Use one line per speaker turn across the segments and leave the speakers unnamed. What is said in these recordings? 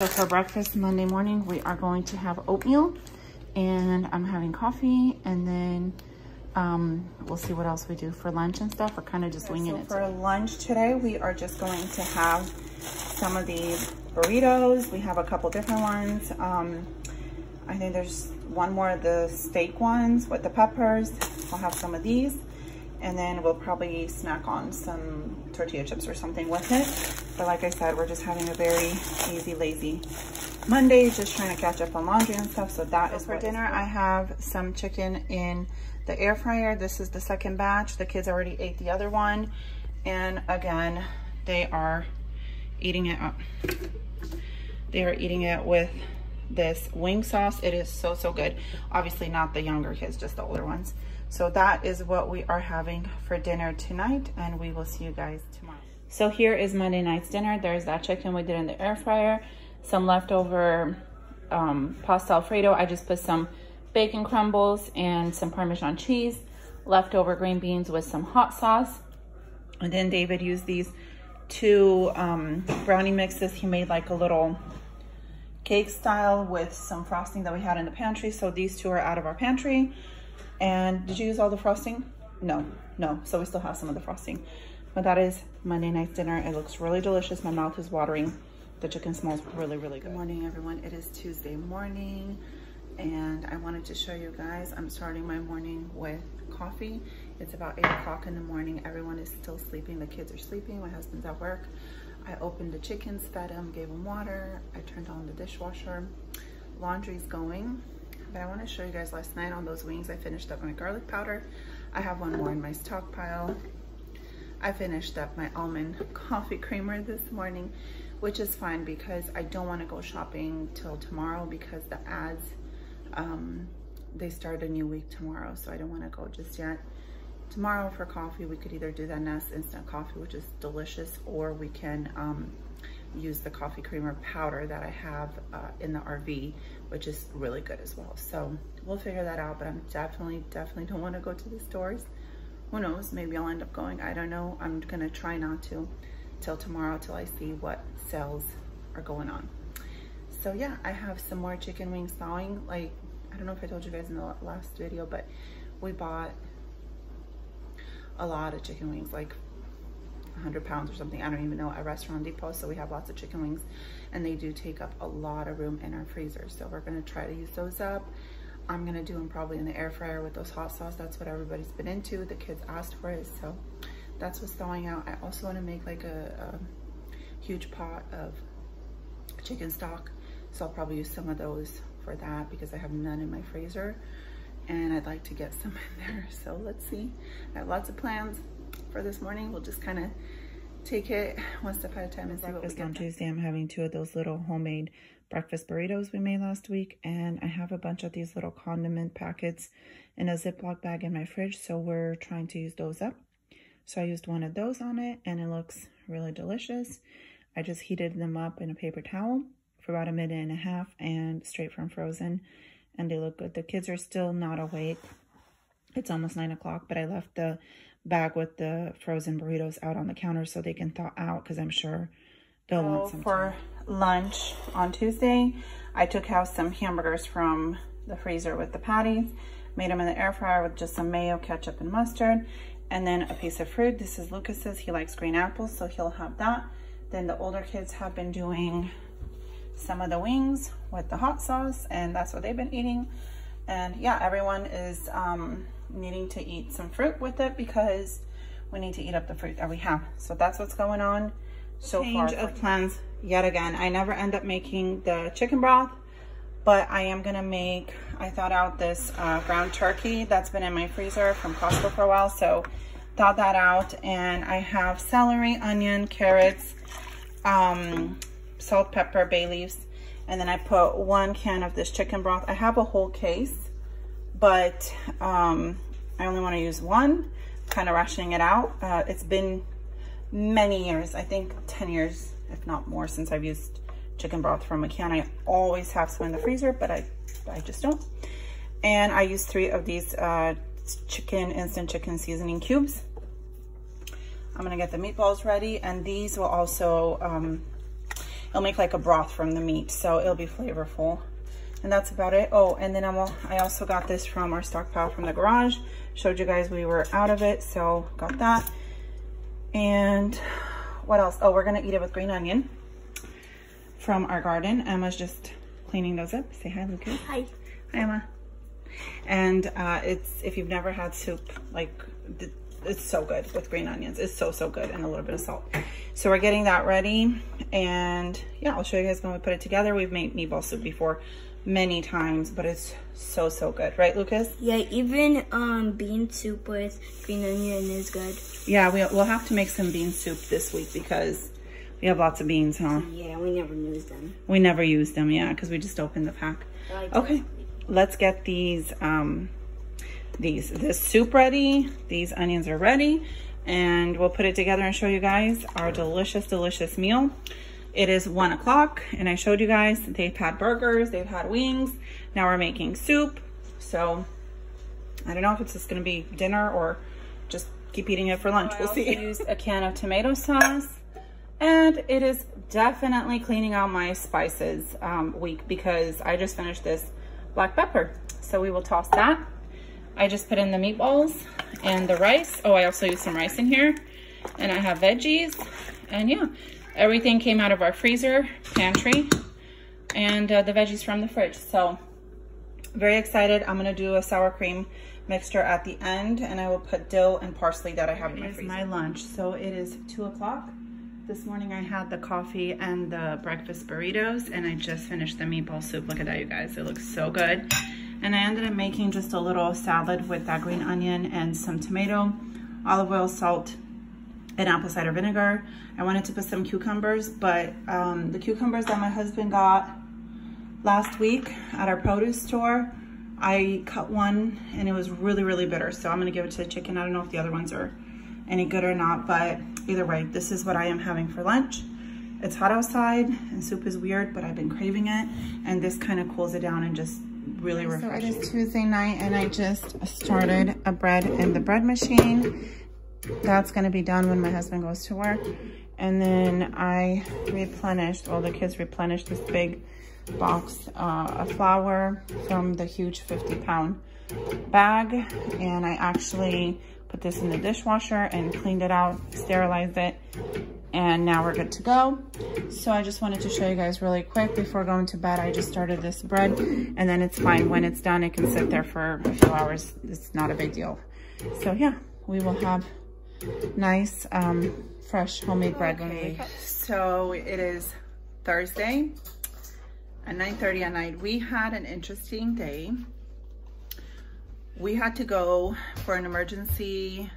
So for breakfast Monday morning, we are going to have oatmeal and I'm having coffee and then um, we'll see what else we do for lunch and stuff. We're kind of just winging so it. For today. lunch today, we are just going to have some of these burritos. We have a couple different ones. Um, I think there's one more of the steak ones with the peppers. We'll have some of these and then we'll probably snack on some tortilla chips or something with it. But like I said, we're just having a very easy, lazy Monday, just trying to catch up on laundry and stuff. So that so is for dinner. I have some chicken in the air fryer. This is the second batch. The kids already ate the other one. And again, they are eating it up. They are eating it with this wing sauce. It is so, so good. Obviously not the younger kids, just the older ones. So that is what we are having for dinner tonight and we will see you guys tomorrow. So here is Monday night's dinner. There's that chicken we did in the air fryer, some leftover um, pasta alfredo. I just put some bacon crumbles and some Parmesan cheese, leftover green beans with some hot sauce. And then David used these two um, brownie mixes. He made like a little cake style with some frosting that we had in the pantry. So these two are out of our pantry. And did you use all the frosting? No, no. So we still have some of the frosting. But that is Monday night's dinner. It looks really delicious. My mouth is watering. The chicken smells really, really good. Good morning, everyone. It is Tuesday morning. And I wanted to show you guys, I'm starting my morning with coffee. It's about 8 o'clock in the morning. Everyone is still sleeping. The kids are sleeping. My husband's at work. I opened the chickens, fed them, gave them water. I turned on the dishwasher. Laundry's going. But I want to show you guys last night on those wings, I finished up my garlic powder. I have one more in my stockpile. I finished up my almond coffee creamer this morning, which is fine because I don't want to go shopping till tomorrow because the ads, um, they start a new week tomorrow. So I don't want to go just yet. Tomorrow for coffee, we could either do that Nest instant coffee, which is delicious, or we can um, use the coffee creamer powder that I have uh, in the RV, which is really good as well. So we'll figure that out, but I'm definitely, definitely don't want to go to the stores. Who knows, maybe I'll end up going. I don't know. I'm to try not to till tomorrow till I see what sales are going on. So yeah, I have some more chicken wings thawing. Like, I don't know if I told you guys in the last video, but we bought a lot of chicken wings, like 100 pounds or something. I don't even know, at Restaurant Depot. So we have lots of chicken wings and they do take up a lot of room in our freezer. So we're gonna try to use those up. I'm gonna do them probably in the air fryer with those hot sauce. That's what everybody's been into. The kids asked for it, so that's what's thawing out. I also wanna make like a, a huge pot of chicken stock. So I'll probably use some of those for that because I have none in my freezer and I'd like to get some in there. So let's see. I have lots of plans for this morning. We'll just kind of take it one step at a time and see what we get. On Tuesday, I'm having two of those little homemade breakfast burritos we made last week. And I have a bunch of these little condiment packets in a Ziploc bag in my fridge. So we're trying to use those up. So I used one of those on it and it looks really delicious. I just heated them up in a paper towel for about a minute and a half and straight from frozen. And they look good. The kids are still not awake. It's almost nine o'clock, but I left the bag with the frozen burritos out on the counter so they can thaw out because I'm sure they'll so want some. For lunch on Tuesday, I took out some hamburgers from the freezer with the patties, made them in the air fryer with just some mayo, ketchup, and mustard, and then a piece of fruit. This is Lucas's. He likes green apples, so he'll have that. Then the older kids have been doing some of the wings with the hot sauce, and that's what they've been eating. And yeah, everyone is um, needing to eat some fruit with it because we need to eat up the fruit that we have. So that's what's going on so Change far. of plans yet again. I never end up making the chicken broth, but I am gonna make, I thought out this uh, ground turkey that's been in my freezer from Costco for a while. So thought that out and I have celery, onion, carrots, um, salt, pepper, bay leaves. And then I put one can of this chicken broth. I have a whole case but um, I only want to use one, kind of rationing it out. Uh, it's been many years, I think 10 years, if not more, since I've used chicken broth from a can. I always have some in the freezer, but I, I just don't. And I use three of these uh, chicken, instant chicken seasoning cubes. I'm gonna get the meatballs ready and these will also, um, it'll make like a broth from the meat. So it'll be flavorful. And that's about it. Oh, and then I'm, I also got this from our stockpile from the garage. Showed you guys we were out of it, so got that. And what else? Oh, we're gonna eat it with green onion from our garden. Emma's just cleaning those up. Say hi, Lucas.
Hi.
Hi, Emma. And uh, it's, if you've never had soup, like it's so good with green onions. It's so, so good and a little bit of salt. So we're getting that ready. And yeah, I'll show you guys when we put it together. We've made meatball soup before many times, but it's so, so good. Right, Lucas?
Yeah, even um, bean soup with green onion is good.
Yeah, we, we'll have to make some bean soup this week because we have lots of beans, huh?
Yeah, we never use them.
We never use them, yeah, because we just opened the pack. Like okay, let's get these, um, these, this soup ready. These onions are ready. And we'll put it together and show you guys our delicious, delicious meal. It is one o'clock and I showed you guys they've had burgers, they've had wings. Now we're making soup. So I don't know if it's just gonna be dinner or just keep eating it for lunch. we'll see. I used a can of tomato sauce and it is definitely cleaning out my spices um, week because I just finished this black pepper. So we will toss that. I just put in the meatballs and the rice. Oh, I also used some rice in here. And I have veggies. And yeah, everything came out of our freezer, pantry, and uh, the veggies from the fridge. So very excited. I'm gonna do a sour cream mixture at the end and I will put dill and parsley that I have in my freezer. my lunch. So it is two o'clock. This morning I had the coffee and the breakfast burritos and I just finished the meatball soup. Look at that, you guys. It looks so good. And I ended up making just a little salad with that green onion and some tomato, olive oil, salt, and apple cider vinegar. I wanted to put some cucumbers, but um, the cucumbers that my husband got last week at our produce store, I cut one and it was really, really bitter. So I'm gonna give it to the chicken. I don't know if the other ones are any good or not, but either way, this is what I am having for lunch. It's hot outside and soup is weird, but I've been craving it. And this kind of cools it down and just really refreshing. So it is Tuesday night and I just started a bread in the bread machine. That's gonna be done when my husband goes to work. And then I replenished, well the kids replenished this big box uh, of flour from the huge 50 pound bag. And I actually put this in the dishwasher and cleaned it out, sterilized it, and now we're good to go. So I just wanted to show you guys really quick before going to bed. I just started this bread and then it's fine. When it's done, it can sit there for a few hours. It's not a big deal. So yeah, we will have nice, um, fresh homemade bread. Okay, so it is Thursday at 9.30 at night. We had an interesting day we had to go for an emergency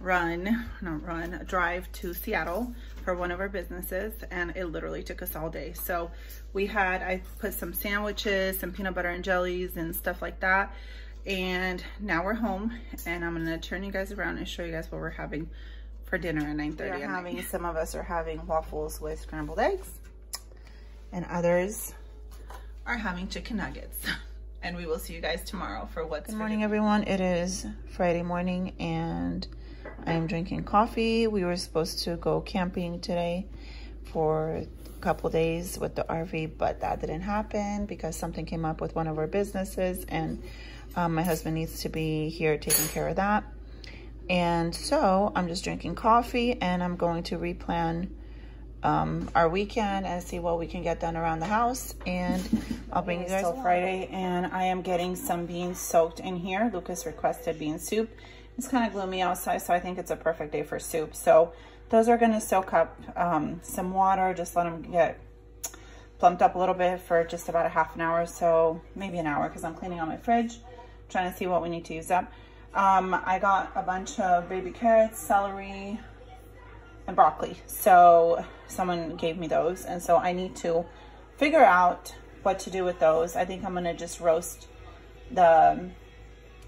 run, not run, a drive to Seattle for one of our businesses and it literally took us all day. So we had, I put some sandwiches, some peanut butter and jellies and stuff like that. And now we're home and I'm gonna turn you guys around and show you guys what we're having for dinner at 9.30 We're having, night. some of us are having waffles with scrambled eggs and others are having chicken nuggets. and we will see you guys tomorrow for what's good morning everyone it is friday morning and i am drinking coffee we were supposed to go camping today for couple days with the rv but that didn't happen because something came up with one of our businesses and um, my husband needs to be here taking care of that and so i'm just drinking coffee and i'm going to replan um, our weekend and see what we can get done around the house. And I'll bring you guys Friday. And I am getting some beans soaked in here. Lucas requested bean soup. It's kind of gloomy outside, so I think it's a perfect day for soup. So those are going to soak up um, some water. Just let them get plumped up a little bit for just about a half an hour. So maybe an hour because I'm cleaning out my fridge, trying to see what we need to use up. Um, I got a bunch of baby carrots, celery, and broccoli. So someone gave me those. And so I need to figure out what to do with those. I think I'm going to just roast the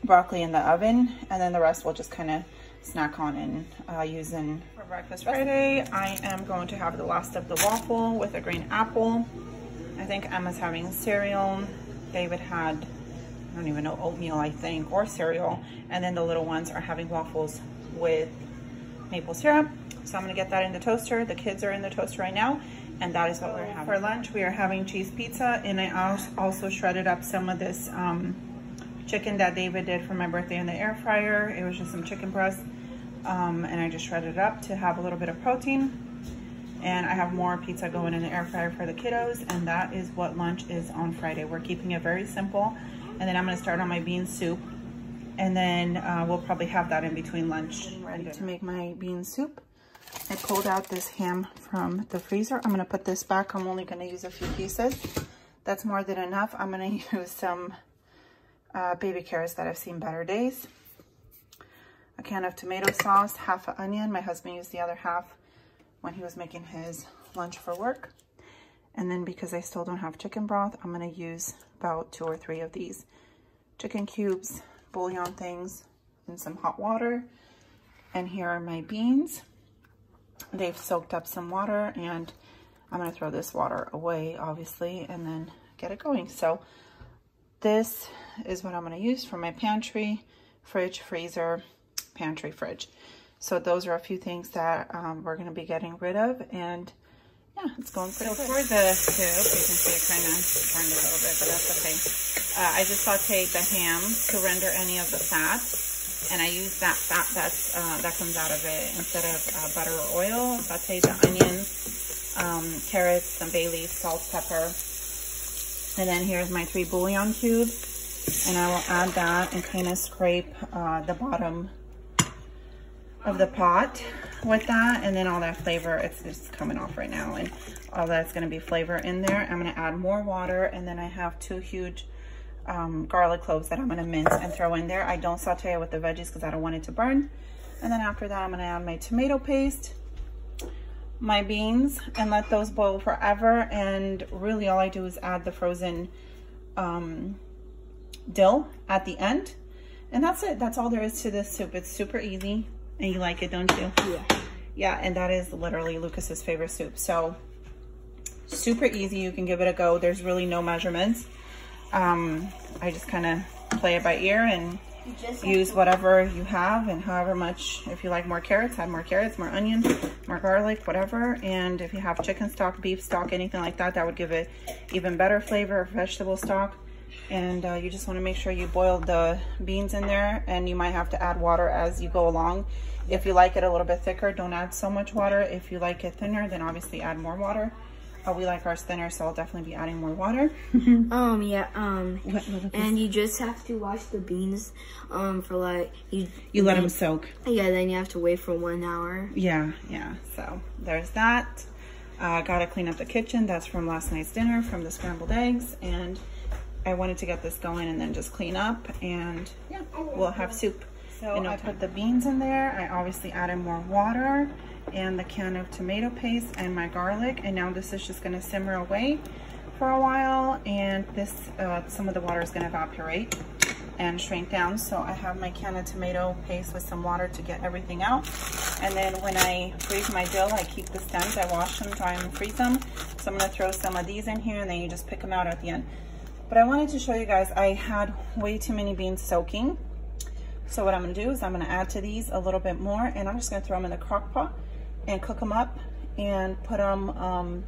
broccoli in the oven and then the rest we'll just kind of snack on and uh, using for breakfast Friday. I am going to have the last of the waffle with a green apple. I think Emma's having cereal. David had, I don't even know, oatmeal, I think, or cereal. And then the little ones are having waffles with maple syrup. So I'm gonna get that in the toaster. The kids are in the toaster right now. And that is what we're having. For lunch, we are having cheese pizza and I also shredded up some of this um, chicken that David did for my birthday in the air fryer. It was just some chicken breast um, and I just shredded it up to have a little bit of protein. And I have more pizza going in the air fryer for the kiddos and that is what lunch is on Friday. We're keeping it very simple. And then I'm gonna start on my bean soup and then uh, we'll probably have that in between lunch. Ready to make my bean soup. I pulled out this ham from the freezer. I'm gonna put this back. I'm only gonna use a few pieces. That's more than enough. I'm gonna use some uh, baby carrots that I've seen better days. A can of tomato sauce, half an onion. My husband used the other half when he was making his lunch for work. And then because I still don't have chicken broth, I'm gonna use about two or three of these chicken cubes, bouillon things, and some hot water. And here are my beans. They've soaked up some water and I'm gonna throw this water away, obviously, and then get it going. So this is what I'm gonna use for my pantry, fridge, freezer, pantry, fridge. So those are a few things that um, we're gonna be getting rid of and yeah, it's going pretty so good. for the soup, you can see it kind of burned a little bit, but that's okay. Uh, I just sauteed the ham to render any of the fat and I use that fat that's, uh, that comes out of it instead of uh, butter or oil. Saute the onions, um, carrots, some bay leaf, salt, pepper. And then here's my three bouillon cubes. And I will add that and kind of scrape uh, the bottom of the pot with that. And then all that flavor, it's just coming off right now. And all that's gonna be flavor in there. I'm gonna add more water. And then I have two huge um, garlic cloves that I'm gonna mince and throw in there. I don't saute it with the veggies because I don't want it to burn. And then after that, I'm gonna add my tomato paste, my beans, and let those boil forever. And really all I do is add the frozen um, dill at the end. And that's it, that's all there is to this soup. It's super easy and you like it, don't you?
Yeah.
Yeah, and that is literally Lucas's favorite soup. So super easy, you can give it a go. There's really no measurements. Um, I just kind of play it by ear and use whatever you have and however much, if you like more carrots, add more carrots, more onions, more garlic, whatever. And if you have chicken stock, beef stock, anything like that, that would give it even better flavor, vegetable stock. And uh, you just wanna make sure you boil the beans in there and you might have to add water as you go along. If you like it a little bit thicker, don't add so much water. If you like it thinner, then obviously add more water. Oh, we like ours thinner, so I'll definitely be adding more water.
um, yeah, um, and you just have to wash the beans, um, for like, you...
You let them soak.
Yeah, then you have to wait for one hour.
Yeah, yeah, so there's that. I uh, gotta clean up the kitchen. That's from last night's dinner, from the scrambled eggs, and I wanted to get this going and then just clean up, and yeah, we'll have soup. So no I put the beans in there. I obviously added more water and the can of tomato paste and my garlic. And now this is just gonna simmer away for a while. And this, uh, some of the water is gonna evaporate and shrink down. So I have my can of tomato paste with some water to get everything out. And then when I freeze my dill, I keep the stems. I wash them, dry them, freeze them. So I'm gonna throw some of these in here and then you just pick them out at the end. But I wanted to show you guys, I had way too many beans soaking. So what I'm gonna do is I'm gonna add to these a little bit more and I'm just gonna throw them in the crock pot and cook them up and put them um,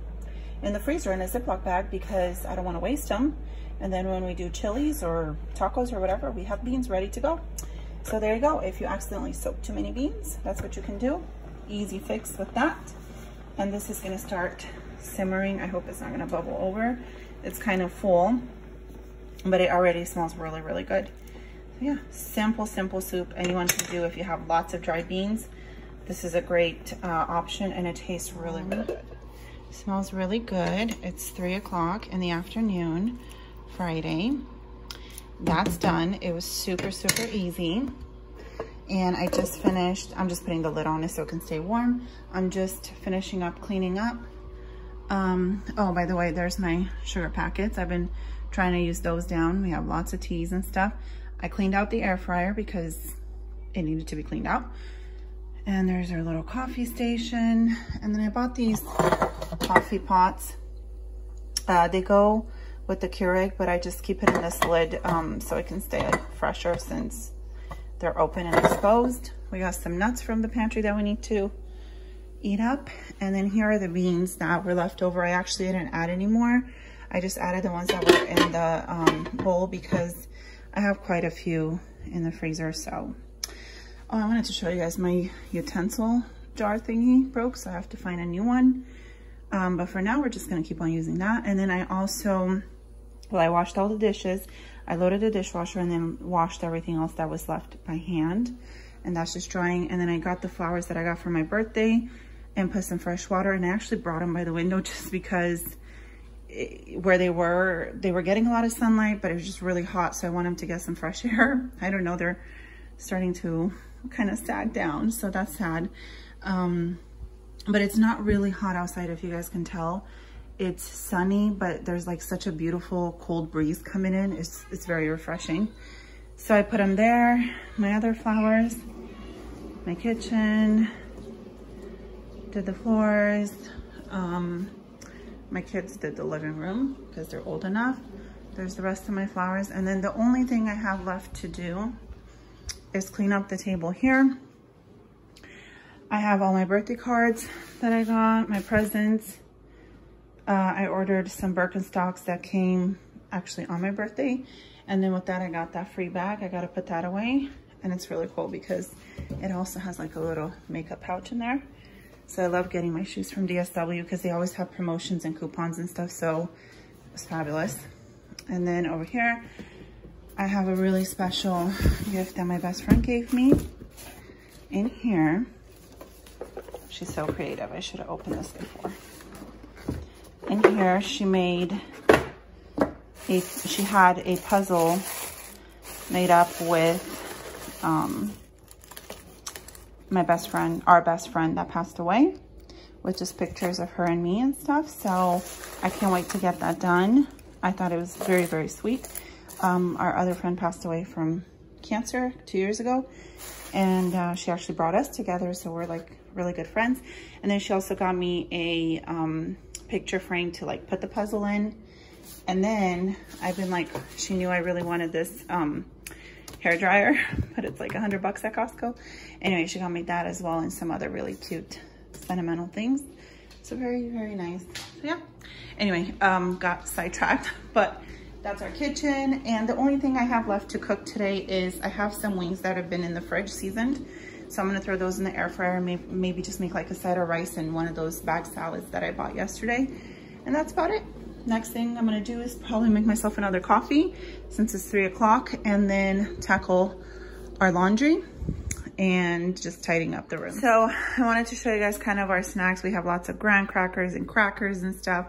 in the freezer in a Ziploc bag because I don't want to waste them. And then when we do chilies or tacos or whatever, we have beans ready to go. So there you go. If you accidentally soak too many beans, that's what you can do. Easy fix with that. And this is gonna start simmering. I hope it's not gonna bubble over. It's kind of full, but it already smells really, really good. So yeah, simple, simple soup anyone can do if you have lots of dry beans. This is a great uh, option and it tastes really, really good. Smells really good. It's three o'clock in the afternoon, Friday. That's done. It was super, super easy. And I just finished, I'm just putting the lid on it so it can stay warm. I'm just finishing up cleaning up. Um, oh, by the way, there's my sugar packets. I've been trying to use those down. We have lots of teas and stuff. I cleaned out the air fryer because it needed to be cleaned out. And there's our little coffee station. And then I bought these coffee pots. Uh, they go with the Keurig, but I just keep it in this lid um, so it can stay fresher since they're open and exposed. We got some nuts from the pantry that we need to eat up. And then here are the beans that were left over. I actually didn't add any more. I just added the ones that were in the um, bowl because I have quite a few in the freezer. So, oh, I wanted to show you guys my utensil jar thingy broke. So I have to find a new one. Um, but for now, we're just going to keep on using that. And then I also, well, I washed all the dishes. I loaded the dishwasher and then washed everything else that was left by hand. And that's just drying. And then I got the flowers that I got for my birthday and put some fresh water. And I actually brought them by the window just because where they were, they were getting a lot of sunlight, but it was just really hot. So I want them to get some fresh air. I don't know, they're starting to kind of sag down. So that's sad. Um, but it's not really hot outside if you guys can tell. It's sunny, but there's like such a beautiful cold breeze coming in. It's, it's very refreshing. So I put them there, my other flowers, my kitchen, did the floors. Um, my kids did the living room because they're old enough. There's the rest of my flowers. And then the only thing I have left to do is clean up the table here. I have all my birthday cards that I got, my presents. Uh, I ordered some Birkenstocks that came actually on my birthday. And then with that, I got that free bag. I got to put that away. And it's really cool because it also has like a little makeup pouch in there. So I love getting my shoes from DSW because they always have promotions and coupons and stuff. So it's fabulous. And then over here, I have a really special gift that my best friend gave me. In here, She's so creative. I should have opened this before. In here, she made a, she had a puzzle made up with um, my best friend, our best friend that passed away with just pictures of her and me and stuff. So I can't wait to get that done. I thought it was very, very sweet. Um, our other friend passed away from cancer two years ago and uh, she actually brought us together. So we're like really good friends. And then she also got me a um, picture frame to like put the puzzle in. And then I've been like, she knew I really wanted this um, hair dryer, but it's like a hundred bucks at Costco. Anyway, she got me that as well and some other really cute sentimental things. So very, very nice. So yeah. Anyway, um, got sidetracked, but that's our kitchen. And the only thing I have left to cook today is I have some wings that have been in the fridge seasoned. So I'm gonna throw those in the air fryer and maybe just make like a side of rice and one of those bag salads that I bought yesterday. And that's about it. Next thing I'm gonna do is probably make myself another coffee since it's three o'clock and then tackle our laundry and just tidying up the room. So I wanted to show you guys kind of our snacks. We have lots of graham crackers and crackers and stuff.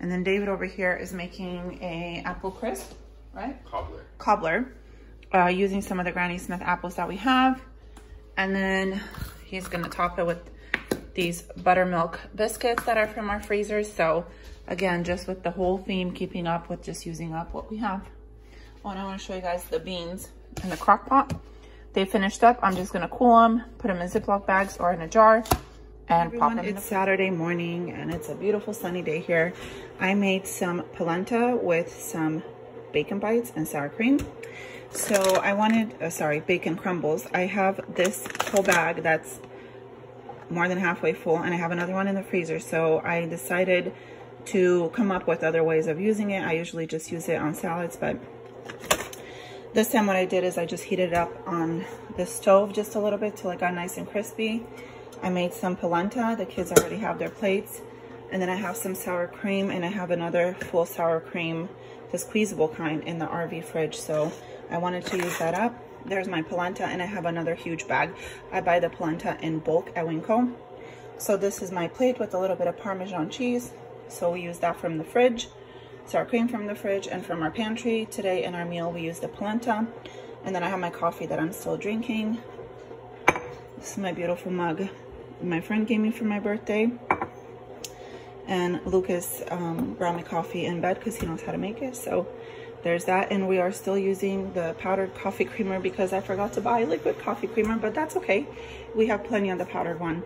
And then David over here is making a apple crisp, right?
Cobbler.
Cobbler, uh, using some of the Granny Smith apples that we have. And then he's gonna top it with these buttermilk biscuits that are from our freezers. So again, just with the whole theme, keeping up with just using up what we have. Oh, and I wanna show you guys the beans in the crock pot. They finished up. I'm just gonna cool them, put them in Ziploc bags or in a jar and Everyone, pop them in. It's Saturday morning and it's a beautiful sunny day here. I made some polenta with some bacon bites and sour cream. So I wanted, uh, sorry, bacon crumbles. I have this whole bag that's more than halfway full and I have another one in the freezer. So I decided to come up with other ways of using it. I usually just use it on salads, but this time what I did is I just heated it up on the stove just a little bit till it got nice and crispy. I made some polenta. The kids already have their plates. And then I have some sour cream and I have another full sour cream, the squeezable kind in the RV fridge. So I wanted to use that up. There's my polenta and I have another huge bag. I buy the polenta in bulk at Winco. So this is my plate with a little bit of Parmesan cheese. So we use that from the fridge, sour cream from the fridge and from our pantry. Today in our meal, we use the polenta. And then I have my coffee that I'm still drinking. This is my beautiful mug my friend gave me for my birthday. And Lucas um, brought me coffee in bed because he knows how to make it. So there's that and we are still using the powdered coffee creamer because I forgot to buy liquid coffee creamer but that's okay we have plenty of the powdered one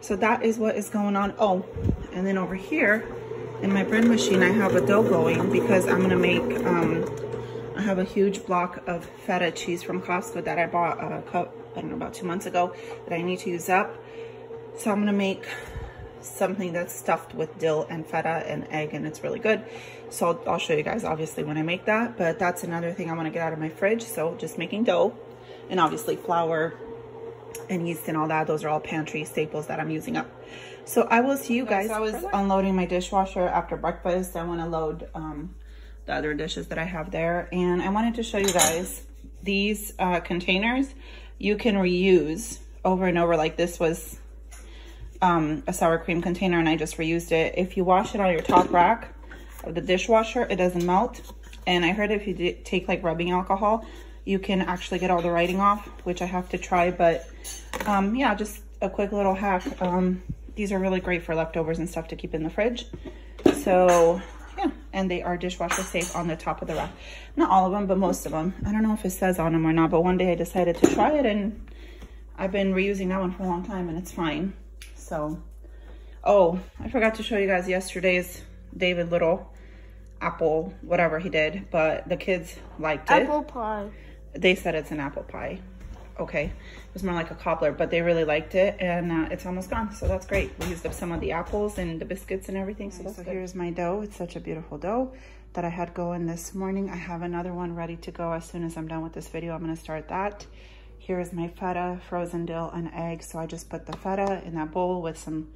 so that is what is going on oh and then over here in my bread machine I have a dough going because I'm gonna make um, I have a huge block of feta cheese from Costco that I bought a cup I don't know about two months ago that I need to use up so I'm gonna make something that's stuffed with dill and feta and egg and it's really good. So I'll, I'll show you guys obviously when I make that, but that's another thing I want to get out of my fridge. So just making dough and obviously flour and yeast and all that. Those are all pantry staples that I'm using up. So I will see you guys. I was unloading my dishwasher after breakfast. I want to load um, the other dishes that I have there. And I wanted to show you guys these uh, containers you can reuse over and over. Like this was um, a sour cream container and I just reused it. If you wash it on your top rack of the dishwasher, it doesn't melt. And I heard if you take like rubbing alcohol, you can actually get all the writing off, which I have to try. But um, yeah, just a quick little hack. Um, these are really great for leftovers and stuff to keep in the fridge. So yeah, and they are dishwasher safe on the top of the rack. Not all of them, but most of them. I don't know if it says on them or not, but one day I decided to try it and I've been reusing that one for a long time and it's fine. So, oh, I forgot to show you guys yesterday's David Little apple, whatever he did, but the kids liked
it. Apple pie.
They said it's an apple pie. Okay, it was more like a cobbler, but they really liked it and uh, it's almost gone. So that's great. We used up some of the apples and the biscuits and everything. So, so here's my dough. It's such a beautiful dough that I had going this morning. I have another one ready to go as soon as I'm done with this video. I'm gonna start that. Here is my feta, frozen dill, and egg. So I just put the feta in that bowl with some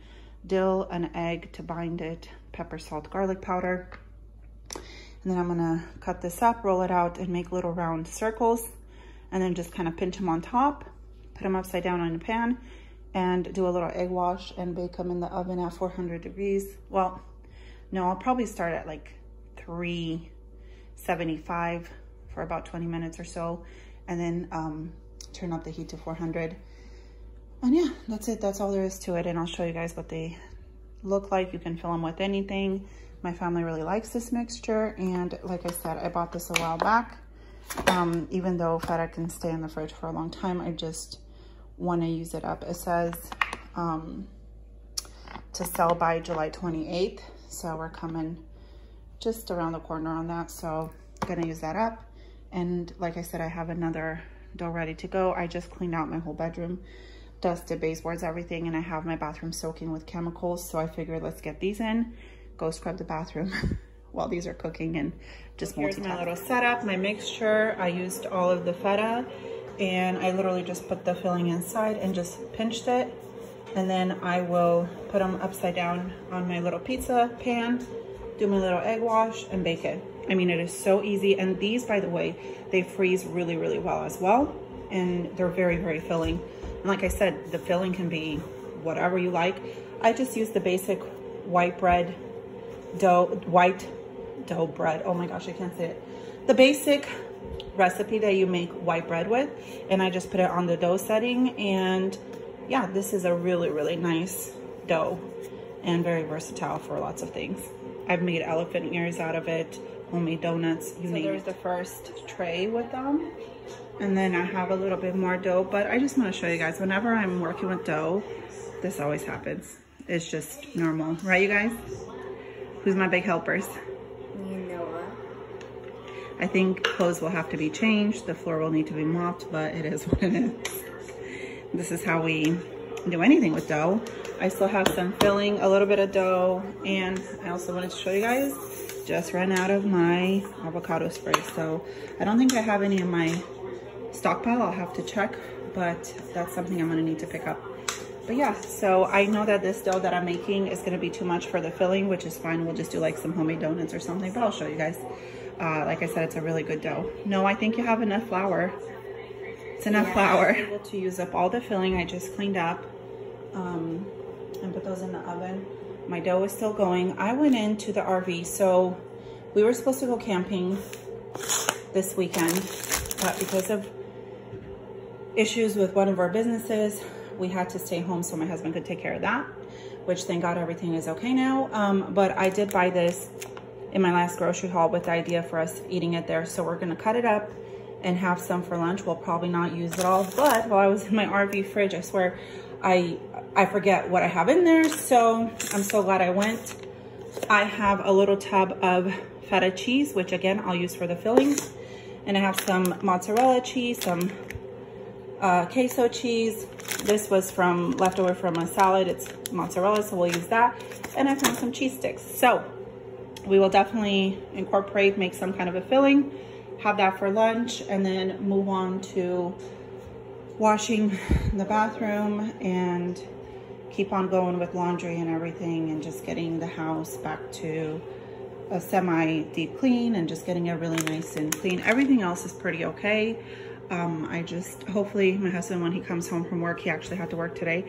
dill and egg to bind it, pepper, salt, garlic powder. And then I'm gonna cut this up, roll it out, and make little round circles. And then just kind of pinch them on top, put them upside down on a pan, and do a little egg wash and bake them in the oven at 400 degrees. Well, no, I'll probably start at like 375 for about 20 minutes or so. And then um, turn up the heat to 400. And yeah, that's it. That's all there is to it. And I'll show you guys what they look like. You can fill them with anything. My family really likes this mixture. And like I said, I bought this a while back. Um, even though feta can stay in the fridge for a long time, I just want to use it up. It says um, to sell by July 28th. So we're coming just around the corner on that. So I'm going to use that up. And like I said, I have another dough ready to go. I just cleaned out my whole bedroom, dusted baseboards, everything, and I have my bathroom soaking with chemicals. So I figured let's get these in, go scrub the bathroom while these are cooking and just Here's my little setup, my mixture. I used all of the feta and I literally just put the filling inside and just pinched it. And then I will put them upside down on my little pizza pan, do my little egg wash and bake it. I mean, it is so easy. And these, by the way, they freeze really, really well as well. And they're very, very filling. And like I said, the filling can be whatever you like. I just use the basic white bread dough, white dough bread. Oh my gosh, I can't say it. The basic recipe that you make white bread with. And I just put it on the dough setting. And yeah, this is a really, really nice dough and very versatile for lots of things. I've made elephant ears out of it homemade donuts, you so name there's the first tray with them. And then I have a little bit more dough, but I just want to show you guys, whenever I'm working with dough, this always happens. It's just normal, right you guys? Who's my big helpers? I think clothes will have to be changed. The floor will need to be mopped, but it is what it is. This is how we do anything with dough. I still have some filling, a little bit of dough, and I also wanted to show you guys just ran out of my avocado spray. So I don't think I have any in my stockpile. I'll have to check, but that's something I'm gonna need to pick up. But yeah, so I know that this dough that I'm making is gonna be too much for the filling, which is fine. We'll just do like some homemade donuts or something, but I'll show you guys. Uh, like I said, it's a really good dough. No, I think you have enough flour. It's enough yeah. flour. able to use up all the filling I just cleaned up um, and put those in the oven. My dough is still going. I went into the RV. So we were supposed to go camping this weekend, but because of issues with one of our businesses, we had to stay home so my husband could take care of that, which thank God everything is okay now. Um, but I did buy this in my last grocery haul with the idea for us eating it there. So we're gonna cut it up and have some for lunch. We'll probably not use it all, but while I was in my RV fridge, I swear I I forget what I have in there. So I'm so glad I went. I have a little tub of feta cheese, which again, I'll use for the filling. And I have some mozzarella cheese, some uh, queso cheese. This was from leftover from a salad. It's mozzarella, so we'll use that. And I found some cheese sticks. So we will definitely incorporate, make some kind of a filling, have that for lunch, and then move on to washing the bathroom and keep on going with laundry and everything and just getting the house back to a semi deep clean and just getting it really nice and clean. Everything else is pretty okay. Um, I just, hopefully my husband, when he comes home from work, he actually had to work today,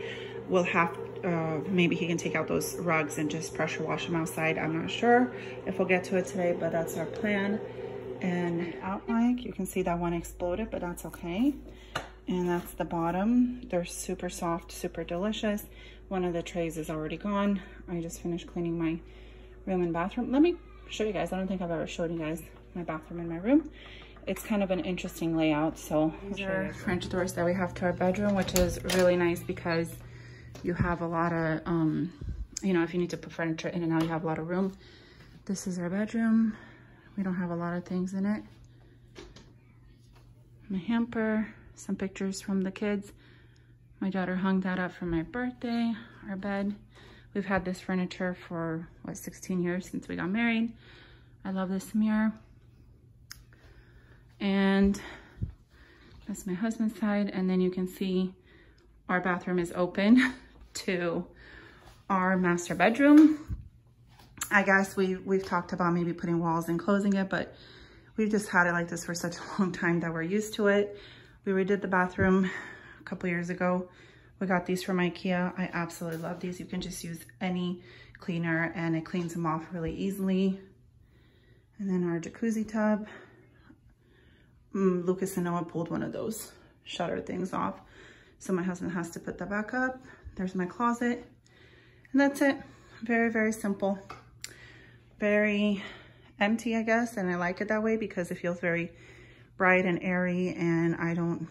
will have, uh, maybe he can take out those rugs and just pressure wash them outside. I'm not sure if we'll get to it today, but that's our plan. And out mic, you can see that one exploded, but that's okay. And that's the bottom. They're super soft, super delicious. One of the trays is already gone. I just finished cleaning my room and bathroom. Let me show you guys. I don't think I've ever showed you guys my bathroom and my room it's kind of an interesting layout. So these are French doors that we have to our bedroom, which is really nice because you have a lot of, um, you know, if you need to put furniture in and out, you have a lot of room. This is our bedroom. We don't have a lot of things in it. My hamper, some pictures from the kids. My daughter hung that up for my birthday, our bed. We've had this furniture for, what, 16 years since we got married. I love this mirror. And that's my husband's side. And then you can see our bathroom is open to our master bedroom. I guess we, we've talked about maybe putting walls and closing it, but we've just had it like this for such a long time that we're used to it. We redid the bathroom a couple years ago. We got these from Ikea. I absolutely love these. You can just use any cleaner and it cleans them off really easily. And then our jacuzzi tub mm, Lucas and Noah pulled one of those shutter things off. So my husband has to put that back up. There's my closet. And that's it. Very, very simple. Very empty, I guess. And I like it that way because it feels very bright and airy and I don't,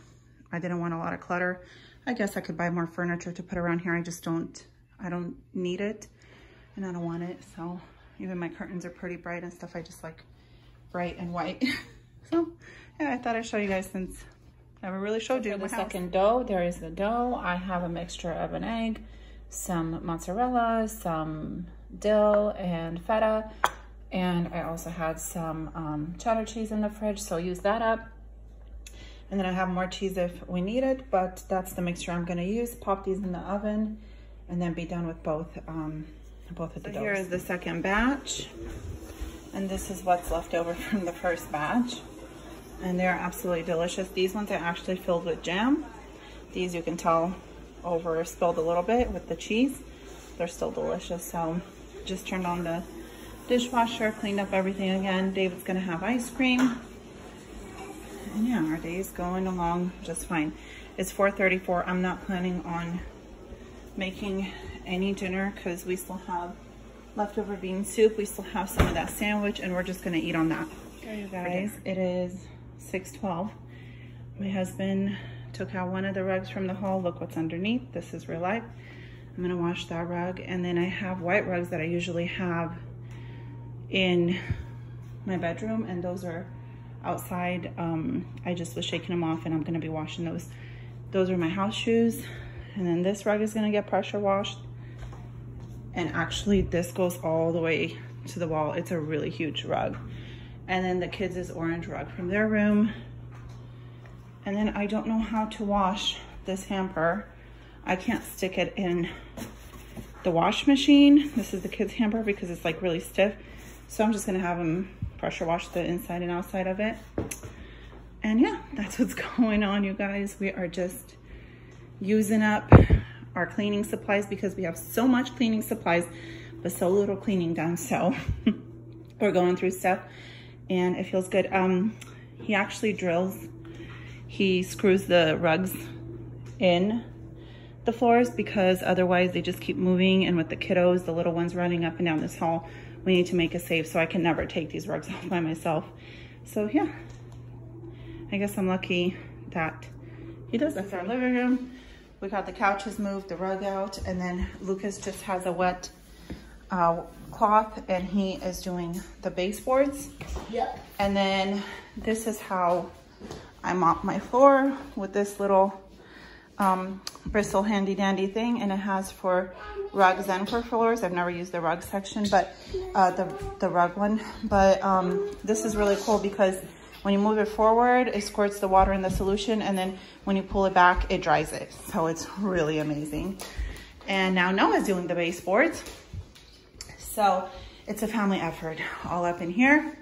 I didn't want a lot of clutter. I guess I could buy more furniture to put around here. I just don't, I don't need it and I don't want it. So even my curtains are pretty bright and stuff. I just like bright and white. so yeah, I thought I'd show you guys since never really showed you. For the second dough, there is the dough. I have a mixture of an egg, some mozzarella, some dill and feta, and I also had some um, cheddar cheese in the fridge, so use that up. And then I have more cheese if we need it, but that's the mixture I'm gonna use. Pop these in the oven and then be done with both, um, both of the so Here is the second batch. And this is what's left over from the first batch and they're absolutely delicious. These ones are actually filled with jam. These you can tell over spilled a little bit with the cheese. They're still delicious. So just turned on the dishwasher, cleaned up everything again. David's gonna have ice cream. And yeah, our day is going along just fine. It's 4.34. I'm not planning on making any dinner because we still have leftover bean soup. We still have some of that sandwich and we're just gonna eat on that. Hey you guys, it is 612. My husband took out one of the rugs from the hall. Look what's underneath. This is real life. I'm gonna wash that rug. And then I have white rugs that I usually have in my bedroom and those are outside. Um, I just was shaking them off and I'm gonna be washing those. Those are my house shoes. And then this rug is gonna get pressure washed. And actually this goes all the way to the wall. It's a really huge rug. And then the kids' orange rug from their room. And then I don't know how to wash this hamper. I can't stick it in the wash machine. This is the kids' hamper because it's like really stiff. So I'm just gonna have them pressure wash the inside and outside of it. And yeah, that's what's going on, you guys. We are just using up our cleaning supplies because we have so much cleaning supplies, but so little cleaning done. So we're going through stuff and it feels good. Um, he actually drills, he screws the rugs in the floors because otherwise they just keep moving and with the kiddos, the little ones running up and down this hall, we need to make a save so I can never take these rugs off by myself. So yeah, I guess I'm lucky that he does that. our living room. We got the couches moved, the rug out, and then Lucas just has a wet uh, cloth and he is doing the baseboards.
Yep.
And then this is how I mop my floor with this little um, Bissell handy dandy thing and it has for rugs and for floors. I've never used the rug section, but uh, the, the rug one. But um, this is really cool because when you move it forward, it squirts the water in the solution and then when you pull it back, it dries it. So it's really amazing. And now Noah's doing the baseboards. So it's a family effort all up in here,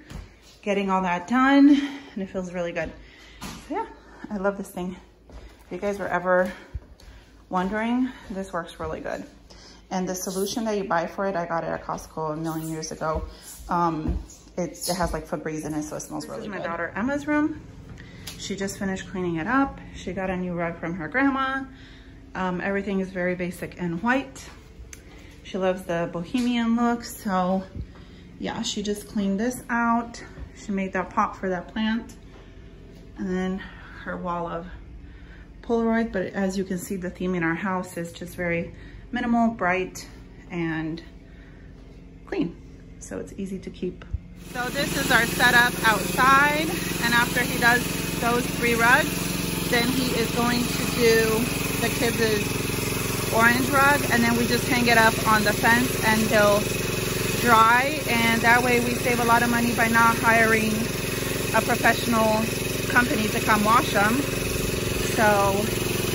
getting all that done and it feels really good. So yeah, I love this thing. If you guys were ever wondering, this works really good. And the solution that you buy for it, I got it at Costco a million years ago. Um, it, it has like Febreze in it, so it smells this really good. This is my daughter Emma's room. She just finished cleaning it up. She got a new rug from her grandma. Um, everything is very basic and white. She loves the bohemian look, so yeah, she just cleaned this out. She made that pot for that plant. And then her wall of Polaroid, but as you can see, the theme in our house is just very minimal, bright, and clean. So it's easy to keep. So this is our setup outside. And after he does those three rugs, then he is going to do the kids' orange rug. And then we just hang it up on the fence and he'll dry. And that way we save a lot of money by not hiring a professional company to come wash them. So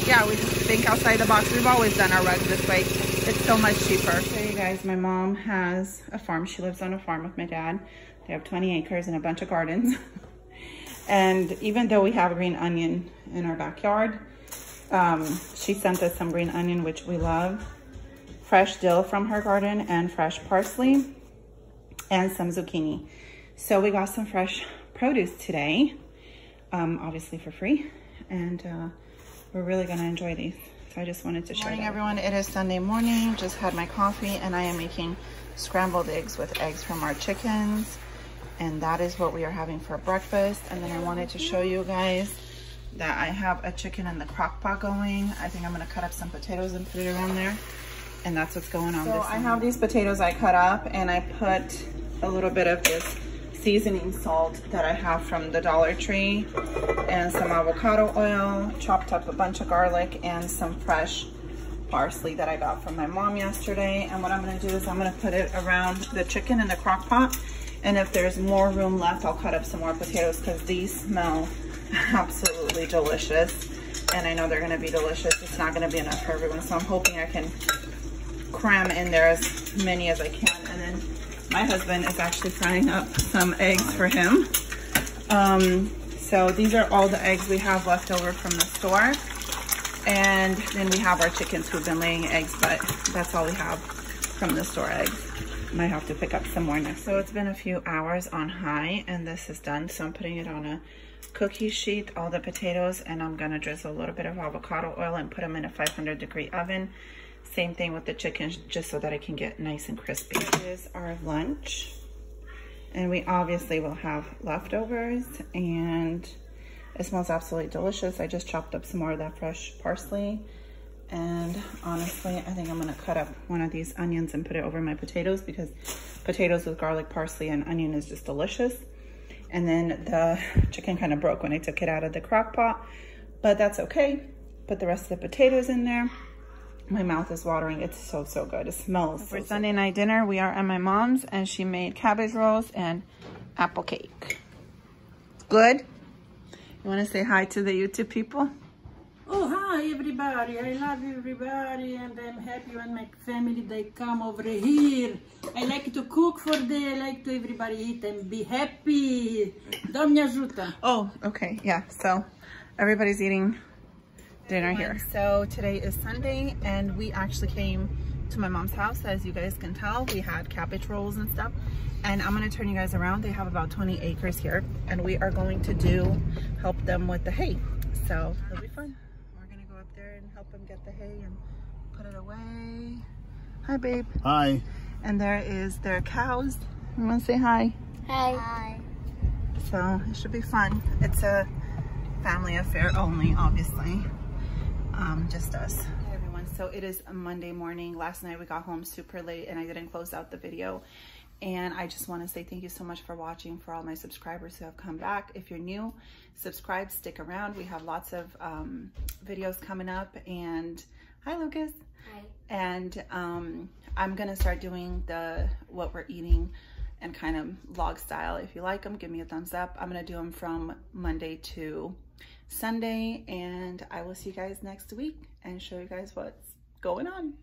yeah, we just think outside the box. We've always done our rugs this way. It's so much cheaper. So you guys, my mom has a farm. She lives on a farm with my dad. They have 20 acres and a bunch of gardens. and even though we have a green onion in our backyard, um, she sent us some green onion, which we love. Fresh dill from her garden and fresh parsley and some zucchini. So we got some fresh produce today, um, obviously for free. And uh, we're really gonna enjoy these. So I just wanted to share Morning that. everyone, it is Sunday morning. Just had my coffee and I am making scrambled eggs with eggs from our chickens. And that is what we are having for breakfast. And then I wanted to show you guys that I have a chicken in the crock pot going. I think I'm gonna cut up some potatoes and put it around there. And that's what's going on. So I have these potatoes I cut up and I put a little bit of this seasoning salt that I have from the Dollar Tree and some avocado oil, chopped up a bunch of garlic and some fresh parsley that I got from my mom yesterday. And what I'm gonna do is I'm gonna put it around the chicken in the crock pot. And if there's more room left, I'll cut up some more potatoes because these smell absolutely delicious. And I know they're gonna be delicious. It's not gonna be enough for everyone. So I'm hoping I can cram in there as many as I can. And then my husband is actually frying up some eggs for him. Um, so these are all the eggs we have left over from the store. And then we have our chickens who've been laying eggs, but that's all we have from the store eggs. Might have to pick up some more next. So it's been a few hours on high and this is done. So I'm putting it on a cookie sheet, all the potatoes, and I'm gonna drizzle a little bit of avocado oil and put them in a 500 degree oven same thing with the chicken, just so that it can get nice and crispy. This is our lunch. And we obviously will have leftovers and it smells absolutely delicious. I just chopped up some more of that fresh parsley. And honestly, I think I'm gonna cut up one of these onions and put it over my potatoes because potatoes with garlic, parsley, and onion is just delicious. And then the chicken kind of broke when I took it out of the crock pot, but that's okay. Put the rest of the potatoes in there my mouth is watering. It's so, so good. It smells For so, Sunday night dinner, we are at my mom's and she made cabbage rolls and apple cake. Good? You want to say hi to the YouTube people?
Oh, hi everybody. I love everybody and I'm happy when my family, they come over here. I like to cook for them. I like to everybody eat and be happy. Dom me ajuda.
Oh, okay. Yeah. So everybody's eating dinner here. So today is Sunday and we actually came to my mom's house. As you guys can tell, we had cabbage rolls and stuff. And I'm gonna turn you guys around. They have about 20 acres here and we are going to do, help them with the hay. So it'll be fun. We're gonna go up there and help them get the hay and put it away. Hi, babe.
Hi.
And there is their cows. You wanna say hi?
Hi. Hi.
So it should be fun. It's a family affair only, obviously um, just us. Hey everyone, so it is Monday morning. Last night we got home super late and I didn't close out the video And I just want to say thank you so much for watching for all my subscribers who have come back. If you're new, subscribe, stick around. We have lots of um, videos coming up. And hi, Lucas.
Hi.
And um, I'm going to start doing the what we're eating and kind of vlog style. If you like them, give me a thumbs up. I'm going to do them from Monday to Sunday. And I will see you guys next week and show you guys what's going on.